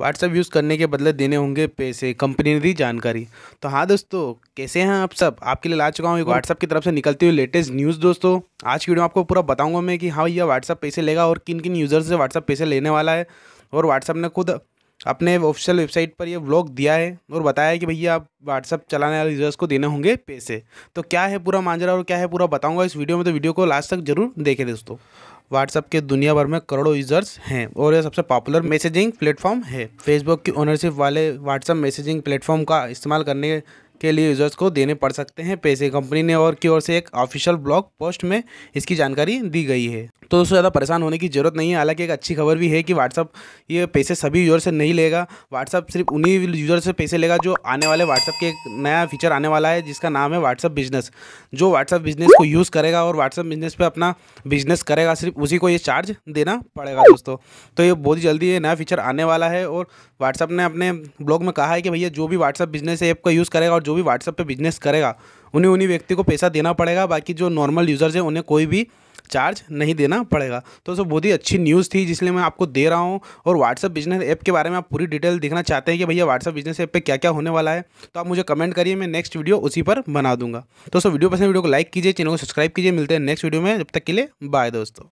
WhatsApp use करने के बदले देने होंगे पैसे कंपनी ने दी जानकारी। तो हाँ दोस्तों, कैसे हैं आप सब? आपके लिए ला चुका हूँ व्हाट्सअप की तरफ़ से निकलती हुई लेटेस्ट न्यूज़ दोस्तों। आज की वीडियो में आपको पूरा बताऊँगा मैं कि हाँ भैया व्हाट्सअप पैसे लेगा और किन किन यूज़र से व्हाट्सअप पैसे लेने वाला है। और व्हाट्सअप ने खुद अपने ऑफिशियल वेबसाइट पर ये व्लॉग दिया है और बताया है कि भैया आप व्हाट्सअप चलाने वाले यूज़र्स को देने होंगे पैसे। तो क्या है पूरा मांजरा और क्या है पूरा बताऊँगा इस वीडियो में तो वीडियो को लास्ट तक ज़रूर देखें दोस्तों। व्हाट्सअप के दुनिया भर में करोड़ों यूज़र्स हैं और यह सबसे पॉपुलर मैसेजिंग प्लेटफॉर्म है। फेसबुक की ओनरशिप वाले व्हाट्सएप मैसेजिंग प्लेटफॉर्म का इस्तेमाल करने के लिए यूज़र्स को देने पड़ सकते हैं पैसे। कंपनी ने और की ओर से एक ऑफिशियल ब्लॉग पोस्ट में इसकी जानकारी दी गई है। तो दोस्तों ज़्यादा परेशान होने की ज़रूरत नहीं है। हालाँकि एक अच्छी खबर भी है कि व्हाट्सअप ये पैसे सभी यूज़र से नहीं लेगा। व्हाट्सअप सिर्फ़ उन्हीं यूज़र से पैसे लेगा जो आने वाले व्हाट्सअप के एक नया फीचर आने वाला है, जिसका नाम है व्हाट्सअप बिज़नेस जो व्हाट्सअप बिज़नेस को यूज़ करेगा और व्हाट्सअप बिज़नेस पर अपना बिज़नेस करेगा, सिर्फ़ उसी को ये चार्ज देना पड़ेगा दोस्तों। तो ये बहुत ही जल्दी ये नया फीचर आने वाला है और व्हाट्सअप ने अपने ब्लॉग में कहा है कि भैया, जो भी व्हाट्सअप बिज़नेस ऐप का यूज़ करेगा और जो भी व्हाट्सअप पर बिज़नेस करेगा उन्हें उन्हीं व्यक्ति को पैसा देना पड़ेगा, बाकी जो नॉर्मल यूज़र्स हैं उन्हें कोई भी चार्ज नहीं देना पड़ेगा। तो सो बहुत ही अच्छी न्यूज़ थी जिसलिए मैं आपको दे रहा हूँ और व्हाट्सअप बिज़नेस ऐप के बारे में आप पूरी डिटेल देखना चाहते हैं कि भैया व्हाट्सअप बिज़नेस ऐप पे क्या क्या होने वाला है तो आप मुझे कमेंट करिए, मैं नेक्स्ट वीडियो उसी पर बना दूँगा। तो सो वीडियो पसंद वीडियो को लाइक कीजिए चैनल को सब्सक्राइब कीजिए, मिलते हैं नेक्स्ट वीडियो में, जब तक के लिए बाय दोस्तों।